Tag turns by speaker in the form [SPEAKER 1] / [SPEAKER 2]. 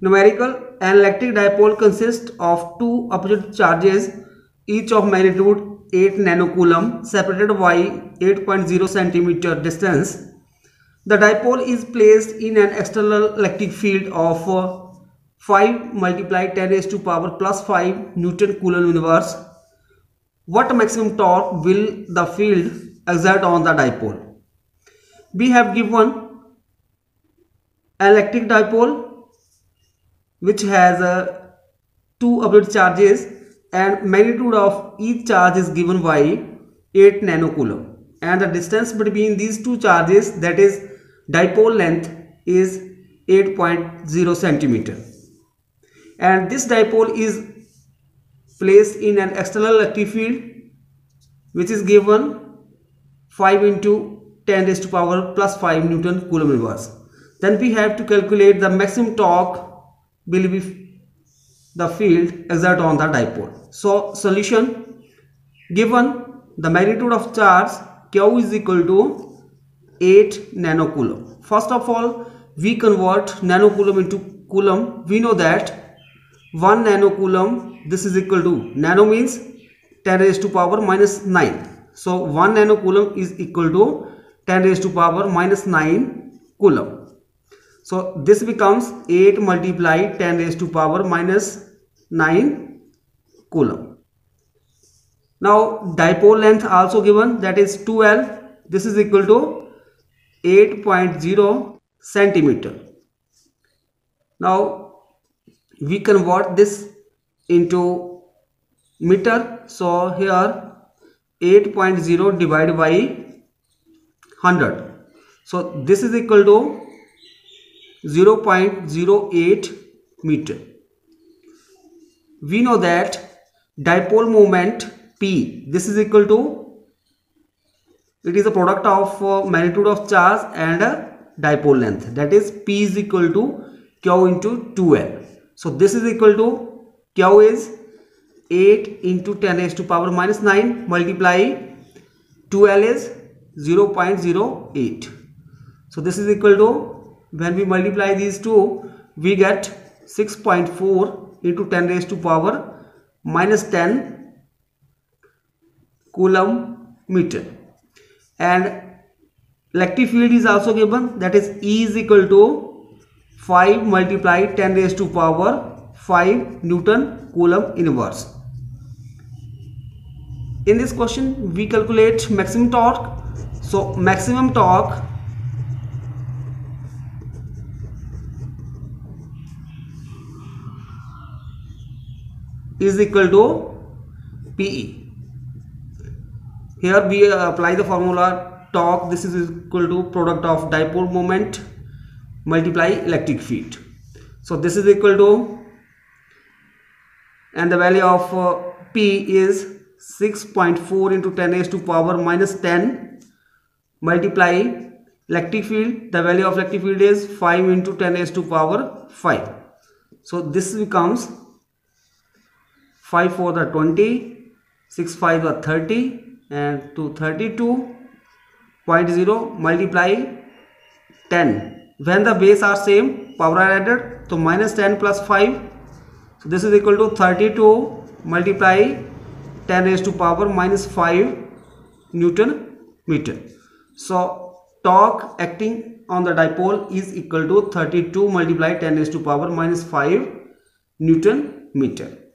[SPEAKER 1] Numerical An electric dipole consists of two opposite charges each of magnitude 8 nanocoulomb separated by 8.0 centimeter distance. The dipole is placed in an external electric field of uh, 5 multiplied 10 raised to power plus 5 Newton Coulomb inverse. What maximum torque will the field exert on the dipole? We have given electric dipole which has uh, two opposite charges and magnitude of each charge is given by 8 nanocoulomb and the distance between these two charges that is dipole length is 8.0 centimeter. And this dipole is placed in an external electric field which is given 5 into 10 raised to power plus 5 newton coulomb inverse then we have to calculate the maximum torque will be the field exert on the dipole. So solution given the magnitude of charge Q is equal to 8 nanocoulomb. First of all we convert nanocoulomb into coulomb. We know that 1 nanocoulomb this is equal to nano means 10 raised to power minus 9. So 1 nanocoulomb is equal to 10 raised to power minus 9 coulomb. So this becomes 8 multiplied 10 raised to power minus 9 coulomb. Now dipole length also given that is 2L. This is equal to 8.0 centimeter. Now we convert this into meter. So here 8.0 divided by 100. So this is equal to 0.08 meter. We know that dipole moment P this is equal to it is a product of uh, magnitude of charge and uh, dipole length that is P is equal to Q into 2L. So this is equal to Q is 8 into 10 raised to power minus 9 multiply 2L is 0.08. So this is equal to when we multiply these two we get 6.4 into 10 raised to power minus 10 coulomb meter and electric field is also given that is E is equal to 5 multiplied 10 raised to power 5 Newton Coulomb inverse. In this question we calculate maximum torque. So maximum torque is equal to PE. Here we apply the formula torque this is equal to product of dipole moment multiply electric field. So this is equal to and the value of uh, P is 6.4 into 10 raised to power minus 10 multiply electric field the value of electric field is 5 into 10 raised to power 5 so this becomes 5 for the 20 6 5 the 30 and to 32.0 multiply 10 when the base are same power are added so minus 10 plus 5 so this is equal to 32 multiply 10 raised to power minus 5 newton meter. So torque acting on the dipole is equal to 32 multiply 10 raised to power minus 5 newton meter